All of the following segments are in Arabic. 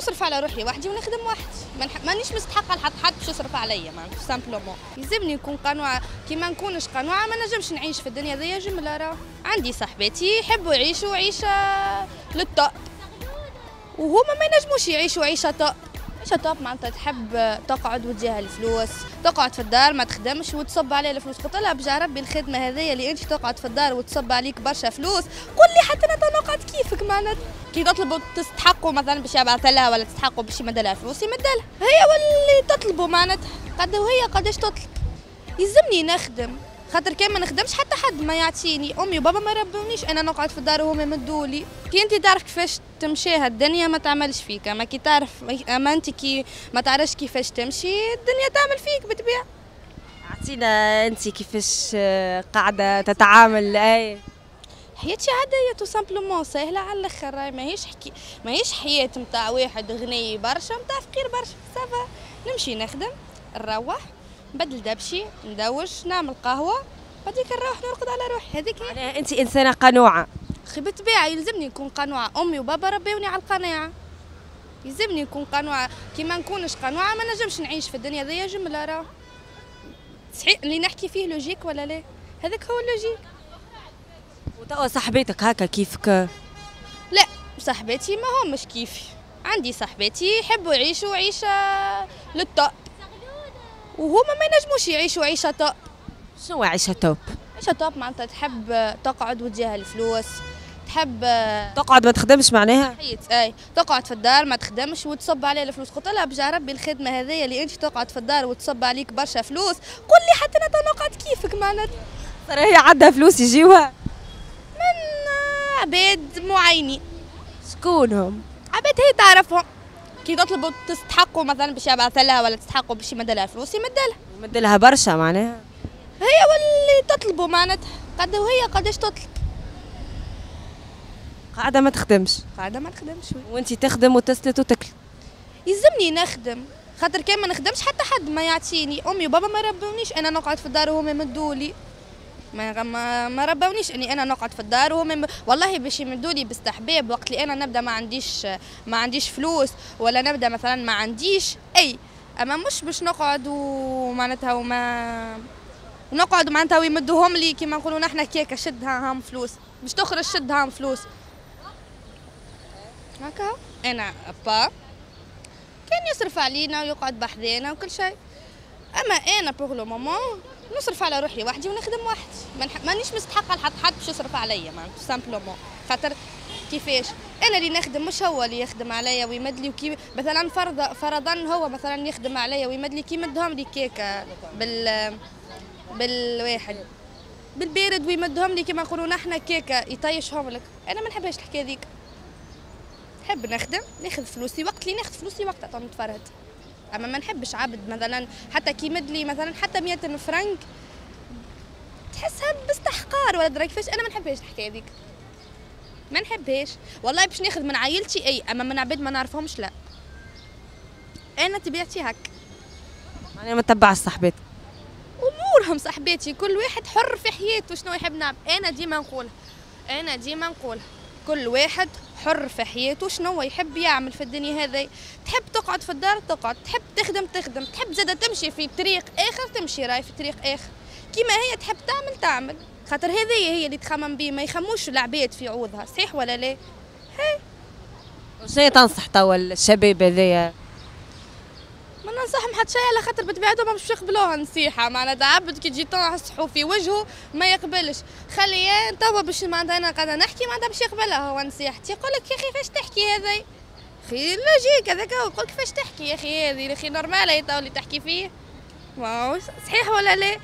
نصرف على روحي وحدي ونخدم وحدي مانيش مستحقه لحد حد باش يصرف عليا معناتها simplement يلزمني نكون قنوعه كي ما نكونش قنوعه ما نجمش نعيش في الدنيا ذي جملة راه. عندي صاحباتي يحبوا يعيشوا عيشة لل top وهما ما ينجموش يعيشوا عيشة top عيشه top معناتها تحب تقعد وتجيها الفلوس. تقعد في الدار ما تخدمش وتصب عليها الفلوس. قلت لها بجاه ربي الخدمة هذيا اللي انت تقعد في الدار وتصب عليك برشا فلوس. قول لي حتى أنا نقعد كيفك معناتها. كي تطلبوا تستحقوا مثلا باش يبعث لها ولا تستحقوا باش يمد لها فلوس يمد هي واللي تطلبوا معناتها. قد وهي قداش تطلب؟ يلزمني نخدم. خاطر كان ما نخدمش حتى حد ما يعطيني. أمي وبابا ما ربونيش. أنا نقعد في الدار وهما يمدولي كي انت تعرف كيفاش تمشيها الدنيا ما تعملش فيك. أما كي تعرف أما انت كي ما تعرفش كيفاش تمشي الدنيا تعمل فيك بالطبيعه اعطينا انت كيفاش آه، قاعدة تتعامل آي. حياتي عادية tout simplement سهلة على الأخر. ماهيش حكي ماهيش حياة متاع واحد غني برشا متاع فقير برشا. ça va نمشي نخدم نروح. نبدل دبشي ندوش نعمل قهوة بعديك نروح نرقد على روحي. هذيك انت إنسانة قنوعة. أخي بالطبيعة يلزمني نكون قنوعة. أمي وبابا ربيوني على القناعة. يلزمني نكون قنوعة. كي ما نكونش قنوعة ما نجمش نعيش في الدنيا ذي جملة راه. صحيح اللي نحكي فيه logique ولا لا؟ هذاك هو ال logique. وتوا صاحبتك هكا كيفك؟ لا صاحباتي ما همش كيفي. عندي صاحباتي يحبوا يعيشوا عيشة لل top وهما ما ينجموش يعيشوا عيشة top شنو عيشة top عيشة top معناتها تحب تقعد وتجيها الفلوس تحب تقعد ما تخدمش معناها؟ حيت أي تقعد في الدار ما تخدمش وتصب عليها الفلوس. قلت لها بجاه ربي الخدمة هذيا اللي أنت تقعد في الدار وتصب عليك برشا فلوس قول لي حتى أنا نقعد كيفك معناتها؟ ترى هي عندها فلوس يجيوها؟ من عباد معينين. شكونهم؟ عباد هي تعرفهم. كي تطلبوا تستحقوا مثلا باش يبعث لها ولا تستحقوا باش يمد لها فلوس يمد لها. يمد لها برشا معناها. هي واللي تطلبوا معناتها. قد وهي قداش تطلب؟ قاعدة ما تخدمش. قاعدة ما نخدمش وانت تخدم وتسلت وتكل. يلزمني نخدم. خاطر كان ما نخدمش حتى حد ما يعطيني. أمي وبابا ما ربونيش. أنا نقعد في الدار وهما يمدولي. ما ما, ما ربونيش إني أنا نقعد في الدار وهم. والله باش يمدولي باستحباب وقت اللي أنا نبدأ ما عنديش ما عنديش فلوس ولا نبدأ مثلا ما عنديش أي. أما مش باش نقعد ومعناتها وما ونقعد معناتها ويمدوهم لي كيما نقولوا نحن كيكة شد ها هم فلوس. باش تخرج شد هم فلوس. هكا؟ أنا بابا كان يصرف علينا ويقعد بحذانا وكل شيء. أما أنا pour le moment نصرف على روحي وحدي ونخدم وحدي. مانيش مستحقه لحد حد باش يصرف عليا معناتها simplement خاطر كيفاش؟ أنا اللي نخدم مش هو اللي يخدم عليا ويمد لي وكي مثلا فرض فرضا هو مثلا يخدم عليا ويمد لي كي يمدهم لي كيكة بال بالواحد. بالبارد ويمدهم لي كيما نقولوا نحنا كيكة يطيشهم لك. أنا ما نحبهاش الحكاية ذيك. نحب نخدم ناخذ فلوسي وقت اللي ناخذ فلوسي وقت نتفرهد أما ما نحبش عبد مثلا حتى كي يمد لي مثلا حتى 100 فرنك تحسها باستحقار ولا درا كيفاش أنا ما نحبهاش الحكاية ذيك ما نحبهاش. والله باش ناخذ من عائلتي أي أما من عباد ما نعرفهمش لا. أنا طبيعتي هك معناها ما تتبعش صاحبتك أمورهم صاحباتي كل واحد حر في حياته شنو يحب نعمل؟ أنا ديما نقولها. أنا ديما نقولها. كل واحد حر في حياته شنو يحب يعمل في الدنيا هذه تحب تقعد في الدار تقعد تحب تخدم تخدم تحب زادة تمشي في طريق آخر تمشي راي في طريق آخر. كيما هي تحب تعمل تعمل. خاطر هذه هي اللي تخمم بيه ما يخموش العباد في عوضها صحيح ولا لا؟ وشنو تنصح توا الشباب هذايا ما ننصحهم حتى شيء على خاطر بطبيعتهم مش يقبلوها نصيحة. معناتها عبد كي تجي تنصحوا في وجهه ما يقبلش. خلي توا باش معناتها أنا قاعدة نحكي معناتها باش يقبلها. هو نصيحتي يقول لك يا أخي كيفاش تحكي هذا أخي logique هذاك يقول كيفاش تحكي يا أخي هذه يا أخي normal هي اللي تحكي فيه. واو صحيح ولا لا؟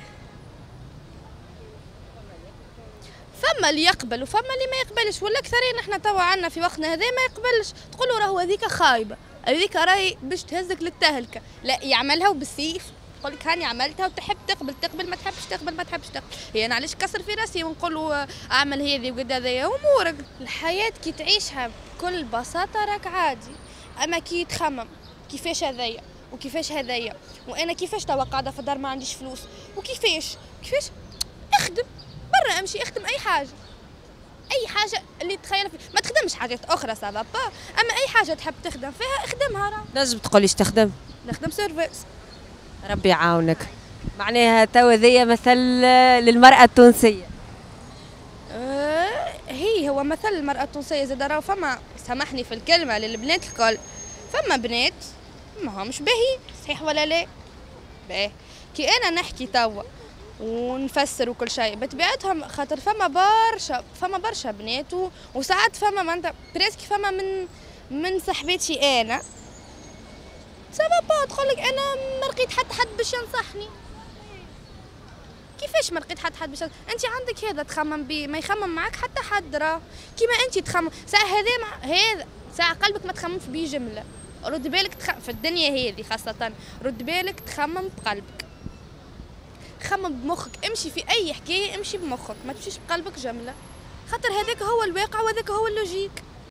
فما اللي يقبل وفما اللي ما يقبلش والأكثرين إحنا توا عندنا في وقتنا هذا ما يقبلش. تقولوا راهو هذيك خايبة. هذيك راهي باش تهزك للتهلكة. لا يعملها وبالسيف. يقول لك هاني عملتها وتحب تقبل تقبل ما تحبش تقبل ما تحبش تقبل. هي أنا علاش كسر في راسي ونقول أعمل هذه وقد هذايا أمورك. الحياة كي تعيشها بكل بساطة راك عادي. أما كي تخمم كيفاش هذايا؟ وكيفاش هذايا؟ وأنا كيفاش توا قاعدة في الدار ما عنديش فلوس؟ وكيفاش؟ كيفاش؟ اخدم برا أمشي اخدم أي حاجة. أي حاجة اللي تخيل فيه. ما تخدمش حاجات أخرى سافا با أما أي حاجة تحب تخدم فيها اخدمها راه. نجم تقولي إيش تخدم؟ نخدم service. ربي يعاونك. معناها توا ذي مثل للمرأة التونسية. آه، هي هو مثل المرأة التونسية زاد راه فما سامحني في الكلمة للبنات الكل. فما بنات ما همش باهي صحيح ولا لا؟ باهي كي أنا نحكي توا. ونفسر وكل شيء. بطبيعتهم خاطر فما برشا فما برشا بنات وساعات فما معناتها presque فما من من صاحباتي أنا. سافا با تقولك أنا ما لقيت حتى حد باش ينصحني. كيفاش ما لقيت حتى حد باش أنت عندك هذا تخمم بيه ما يخمم معك حتى حد راه. كيما أنت تخمم. ساعة هذا مع هذا ساعة قلبك ما تخممش بيه جملة. رد بالك تخ... في الدنيا هذه خاصة. رد بالك تخمم بقلبك خمم بمخك امشي في أي حكاية امشي بمخك ما تمشيش بقلبك جملة. خاطر هذاك هو الواقع وهذاك هو اللوجيك.